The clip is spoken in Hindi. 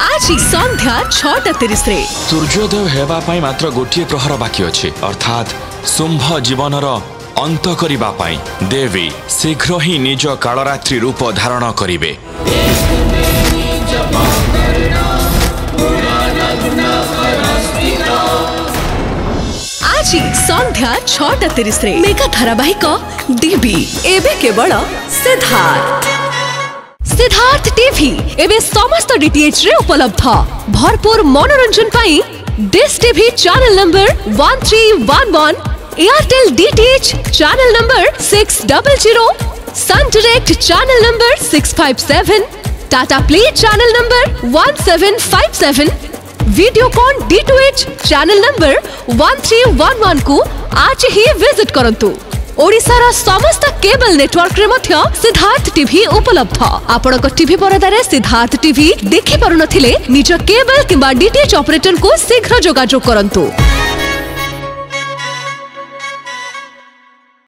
আজি সন্ধ্যা ছটা তিরিশে। সূর্যোদয় হেবা পাই মাত্র গোটিয়ে প্রহর বাকি অছি অর্থাৎ শুম্ভ জীবনর অন্ত করিবা পাই। দেবী শীঘ্র হি নিজ কালরাত্রি রূপ ধারণ করিবে। আজি সন্ধ্যা ছটা তিরিশে। মেগা ধারাবাহিক দেবী এবে কেবল সিদ্ধার্থ। सिद्धार्थ टीवी एवं समस्त डीटीएच रे उपलब्ध भरपूर मनोरंजन पाई dish TV channel number 1311 Airtel DTH channel number 600 Sun Direct channel number 657 Tata Play channel number 1757 Videocon D2H channel number 1311 को आज ही विज़िट करंतु। ओडिशार समस्त केबल नेटवर्क रे मध्य सिद्धार्थ टीवी उपलब्ध। आपणक टीवी परदारे सिद्धार्थ टीवी देखि पारु नथिले निज केबल किबा डीटीएच ऑपरेटर को शीघ्र जोगाजोग करंतु